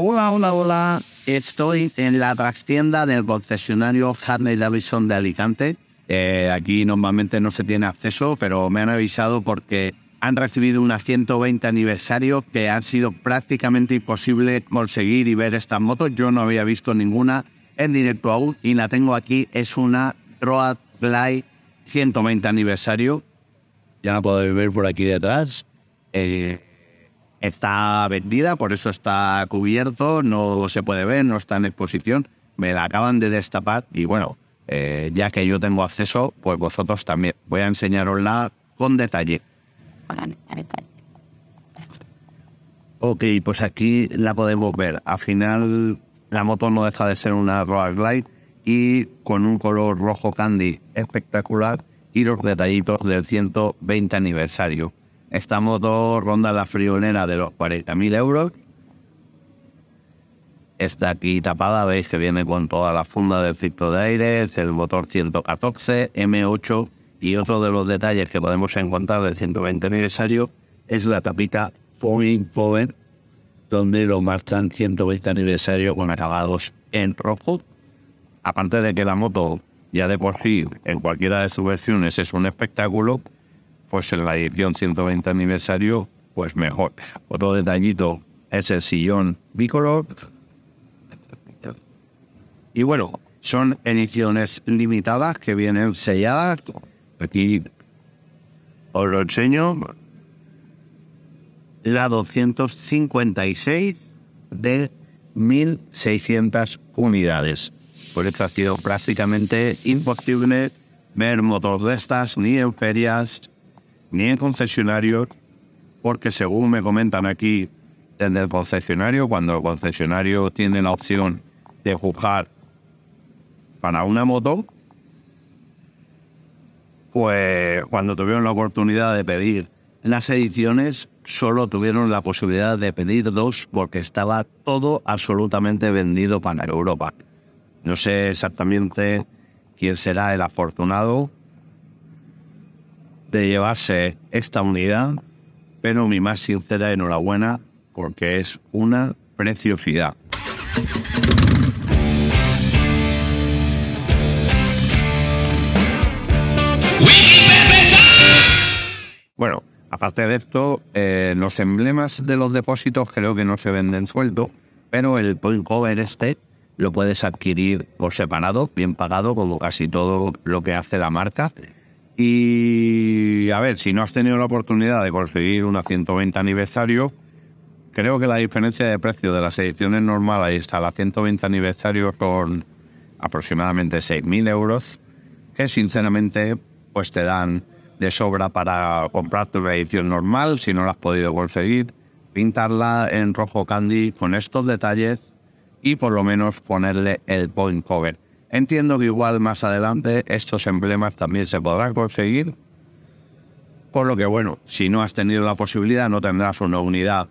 Hola, hola, hola. Estoy en la trastienda del concesionario Harley Davidson de Alicante. Eh, aquí normalmente no se tiene acceso, pero me han avisado porque han recibido una 120 aniversario que ha sido prácticamente imposible conseguir y ver estas motos. Yo no había visto ninguna en directo aún y la tengo aquí. Es una Road Glide 120 aniversario. Ya la podéis ver por aquí detrás. Eh, Está vendida, por eso está cubierto, no se puede ver, no está en exposición. Me la acaban de destapar y bueno, eh, ya que yo tengo acceso, pues vosotros también. Voy a enseñarosla con detalle. Ok, pues aquí la podemos ver. Al final la moto no deja de ser una Road Glide y con un color rojo candy espectacular y los detallitos del 120 aniversario. Esta moto ronda la friolera de los 40.000 euros. Está aquí tapada, veis que viene con toda la funda del filtro de aire, el motor 114, M8 y otro de los detalles que podemos encontrar del 120 aniversario es la tapita Foaming Power, donde lo marcan 120 aniversario con acabados en rojo. Aparte de que la moto ya de por sí en cualquiera de sus versiones es un espectáculo, pues en la edición 120 aniversario, pues mejor. Otro detallito es el sillón bicolor. Y bueno, son ediciones limitadas que vienen selladas. Aquí os lo enseño. La 256 de 1.600 unidades. Por eso ha sido prácticamente imposible ver motos de estas ni en ferias ni en concesionarios, porque según me comentan aquí desde el concesionario, cuando el concesionario tiene la opción de juzgar para una moto, pues cuando tuvieron la oportunidad de pedir las ediciones, solo tuvieron la posibilidad de pedir dos porque estaba todo absolutamente vendido para Europa. No sé exactamente quién será el afortunado de llevarse esta unidad, pero mi más sincera enhorabuena porque es una preciosidad. Bueno, aparte de esto, eh, los emblemas de los depósitos creo que no se venden suelto, pero el point cover este lo puedes adquirir por separado, bien pagado, como casi todo lo que hace la marca. Y a ver, si no has tenido la oportunidad de conseguir una 120 aniversario, creo que la diferencia de precio de las ediciones normales hasta la 120 aniversario son aproximadamente 6.000 euros, que sinceramente pues te dan de sobra para comprarte una edición normal si no la has podido conseguir, pintarla en rojo candy con estos detalles y por lo menos ponerle el point cover. Entiendo que igual más adelante estos emblemas también se podrán conseguir. Por lo que bueno, si no has tenido la posibilidad no tendrás una unidad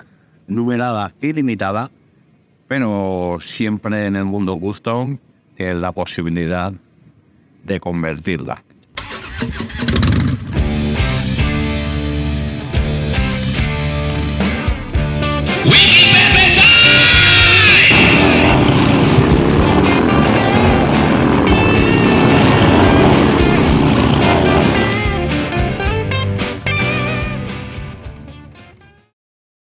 numerada ilimitada, pero siempre en el mundo custom tienes la posibilidad de convertirla.